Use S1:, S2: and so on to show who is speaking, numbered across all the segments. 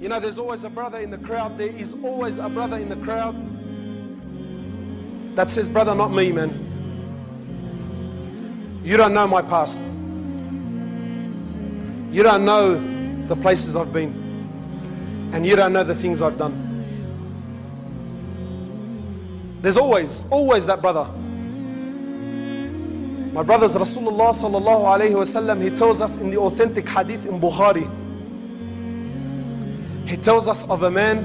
S1: You know, there's always a brother in the crowd. There is always a brother in the crowd that says, Brother, not me, man. You don't know my past. You don't know the places I've been. And you don't know the things I've done. There's always, always that brother. My brothers, Rasulullah sallallahu alayhi wasallam, he tells us in the authentic hadith in Bukhari, he tells us of a man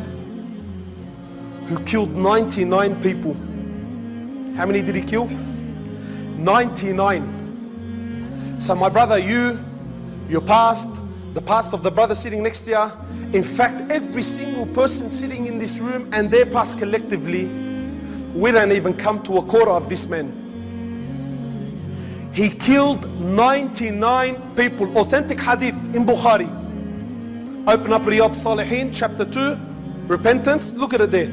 S1: who killed 99 people. How many did he kill? 99. So, my brother, you, your past, the past of the brother sitting next to you, in fact, every single person sitting in this room and their past collectively, we don't even come to a quarter of this man. He killed 99 people. Authentic hadith in Bukhari. Open up Riyadh Salihin, chapter 2, repentance. Look at it there.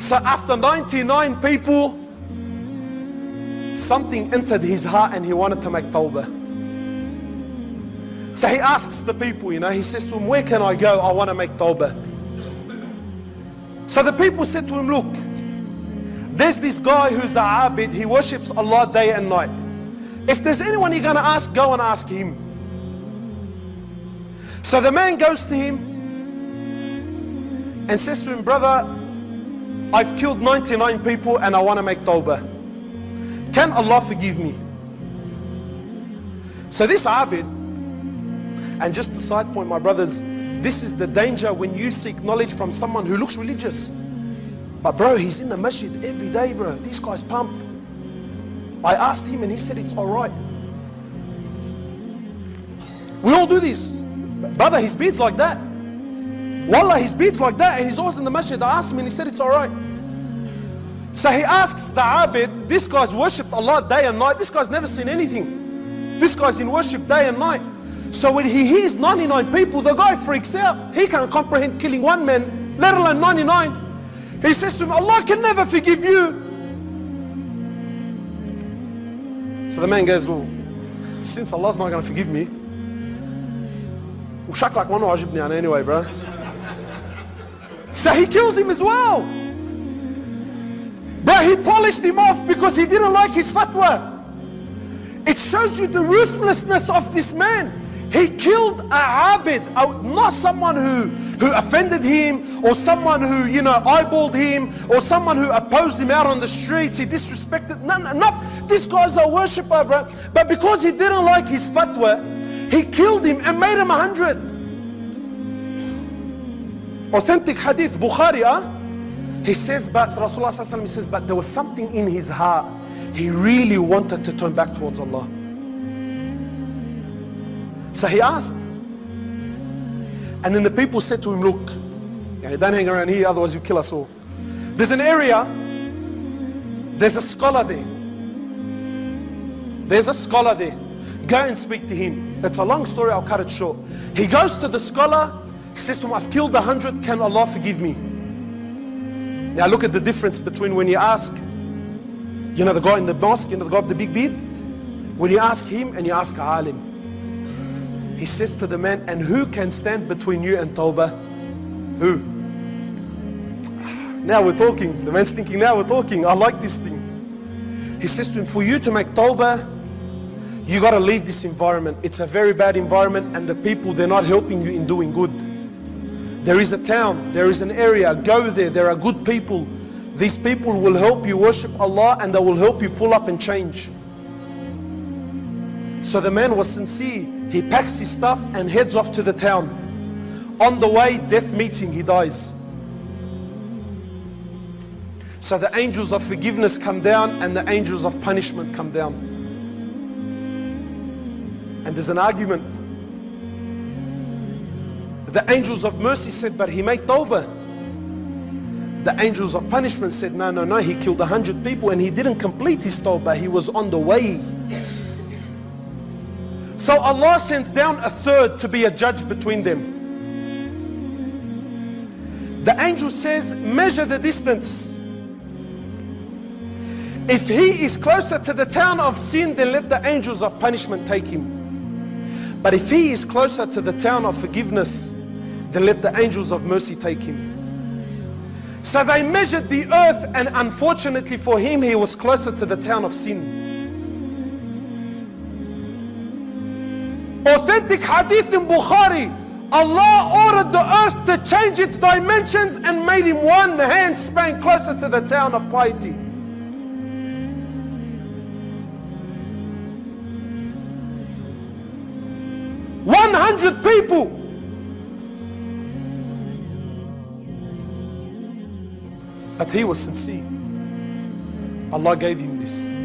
S1: So after 99 people, something entered his heart and he wanted to make tawbah. So he asks the people, you know, he says to him, Where can I go? I want to make tawbah. So the people said to him, Look, there's this guy who's a abid, he worships Allah day and night. If there's anyone you're going to ask, go and ask him. So the man goes to him and says to him, Brother, I've killed 99 people and I want to make tawbah. Can Allah forgive me? So this abid, and just a side point, my brothers, this is the danger when you seek knowledge from someone who looks religious. But bro, he's in the masjid every day, bro. This guy's pumped. I asked him and he said it's all right. We all do this. Brother, his beard's like that. Wallah, his beard's like that and he's always in the masjid. I asked him and he said it's all right. So he asks the Abid, this guy's worshipped Allah day and night. This guy's never seen anything. This guy's in worship day and night. So when he hears 99 people, the guy freaks out. He can't comprehend killing one man, let alone 99. He says to him, Allah can never forgive you. So the man goes, Well, since Allah's not going to forgive me, Ushak Lakman Wajib Nyana anyway, bro. so he kills him as well. But he polished him off because he didn't like his fatwa. It shows you the ruthlessness of this man. He killed a abid, not someone who, who offended him or someone who, you know, eyeballed him or someone who opposed him out on the streets. He disrespected. No, no, not. This guy's a worshipper, bro. But because he didn't like his fatwa, he killed him and made him a hundred. Authentic hadith, Bukhari, huh? He says, but Rasulullah he says, but there was something in his heart. He really wanted to turn back towards Allah. So he asked. And then the people said to him, Look, don't hang around here, otherwise you kill us all. There's an area, there's a scholar there. There's a scholar there. Go and speak to him. It's a long story, I'll cut it short. He goes to the scholar, he says to him, I've killed a hundred, can Allah forgive me? Now look at the difference between when you ask, you know, the guy in the mosque, you know, the guy with the big beard, when you ask him and you ask alim. He says to the man, and who can stand between you and Tawbah? Who? Now we're talking. The man's thinking, now we're talking. I like this thing. He says to him, for you to make Tawbah, you got to leave this environment. It's a very bad environment, and the people, they're not helping you in doing good. There is a town, there is an area, go there. There are good people. These people will help you worship Allah and they will help you pull up and change. So the man was sincere. He packs his stuff and heads off to the town. On the way, death meets him, he dies. So the angels of forgiveness come down and the angels of punishment come down. And there's an argument. The angels of mercy said, but he made tawbah. The angels of punishment said, no, no, no, he killed a hundred people and he didn't complete his tawbah. He was on the way. So Allah sends down a third to be a judge between them. The angel says, measure the distance. If he is closer to the town of sin, then let the angels of punishment take him. But if he is closer to the town of forgiveness, then let the angels of mercy take him. So they measured the earth, and unfortunately for him, he was closer to the town of sin. Authentic hadith in Bukhari Allah ordered the earth to change its dimensions and made him one hand span closer to the town of piety. One hundred people. But he was sincere. Allah gave him this.